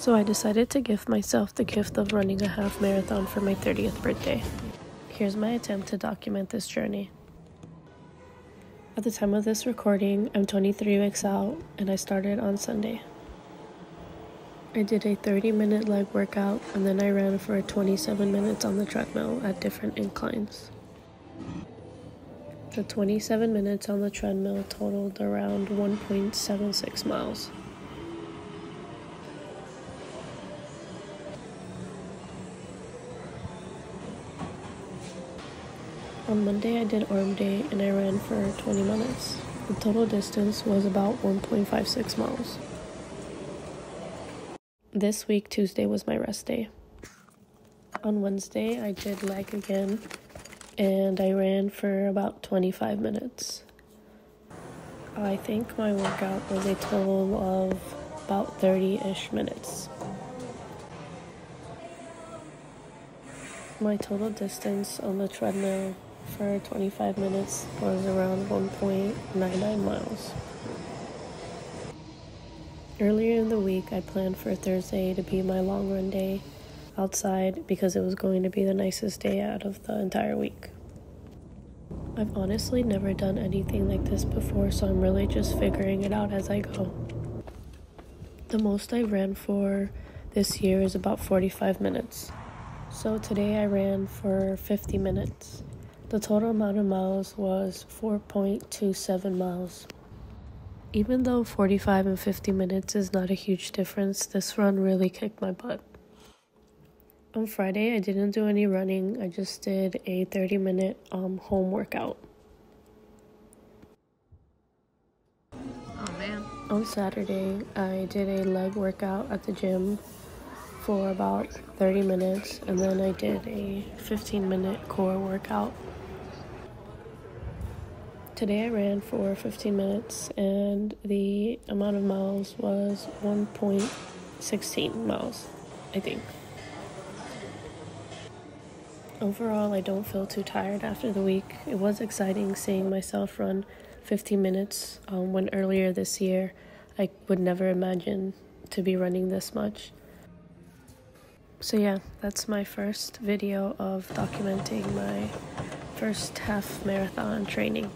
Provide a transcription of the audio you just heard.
So I decided to give myself the gift of running a half marathon for my 30th birthday. Here's my attempt to document this journey. At the time of this recording, I'm 23 weeks out and I started on Sunday. I did a 30 minute leg workout and then I ran for 27 minutes on the treadmill at different inclines. The 27 minutes on the treadmill totaled around 1.76 miles. On Monday, I did arm day and I ran for 20 minutes. The total distance was about 1.56 miles. This week, Tuesday, was my rest day. On Wednesday, I did leg again and I ran for about 25 minutes. I think my workout was a total of about 30 ish minutes. My total distance on the treadmill for 25 minutes was around 1.99 miles. Earlier in the week, I planned for Thursday to be my long run day outside because it was going to be the nicest day out of the entire week. I've honestly never done anything like this before, so I'm really just figuring it out as I go. The most I ran for this year is about 45 minutes. So today I ran for 50 minutes. The total amount of miles was 4.27 miles. Even though 45 and 50 minutes is not a huge difference, this run really kicked my butt. On Friday, I didn't do any running, I just did a 30 minute um, home workout. Oh man. On Saturday, I did a leg workout at the gym for about 30 minutes, and then I did a 15 minute core workout Today I ran for 15 minutes and the amount of miles was 1.16 miles, I think. Overall, I don't feel too tired after the week. It was exciting seeing myself run 15 minutes um, when earlier this year I would never imagine to be running this much. So, yeah, that's my first video of documenting my first half marathon training.